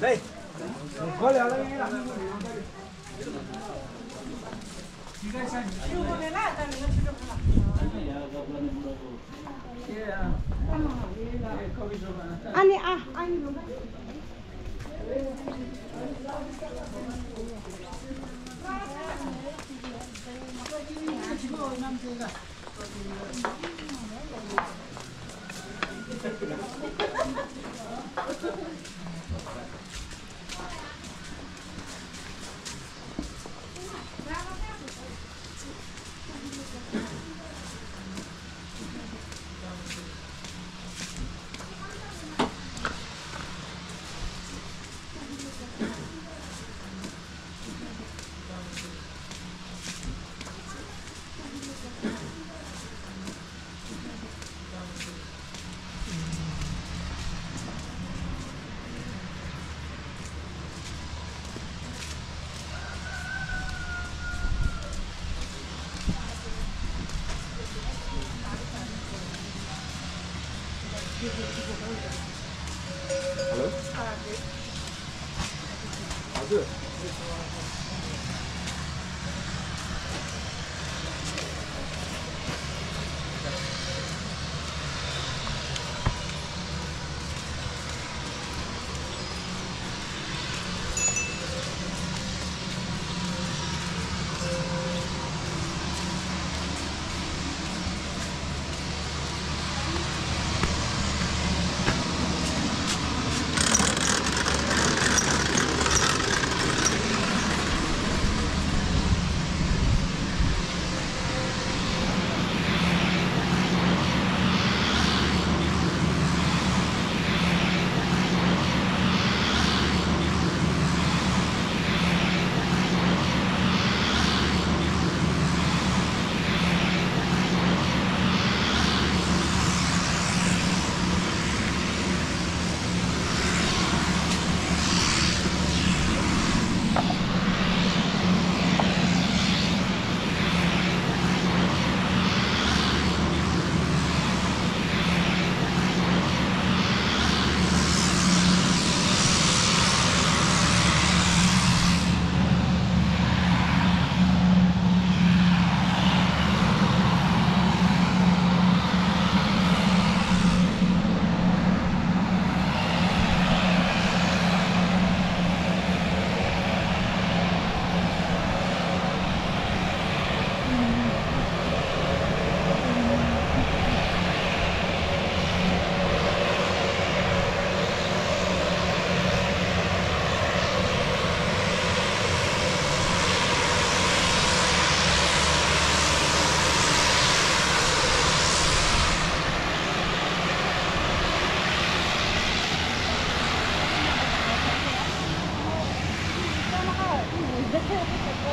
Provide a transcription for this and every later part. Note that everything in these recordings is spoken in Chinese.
来，喝两杯了。你看一下，你那咋能吃这？ 아니 아 아니. हेलो हजुर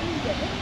Hallelujah.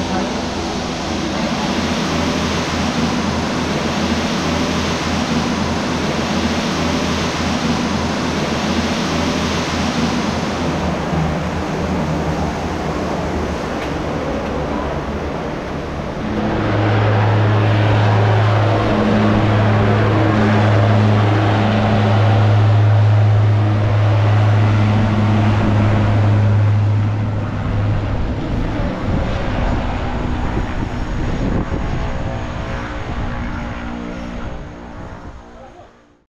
Thank you.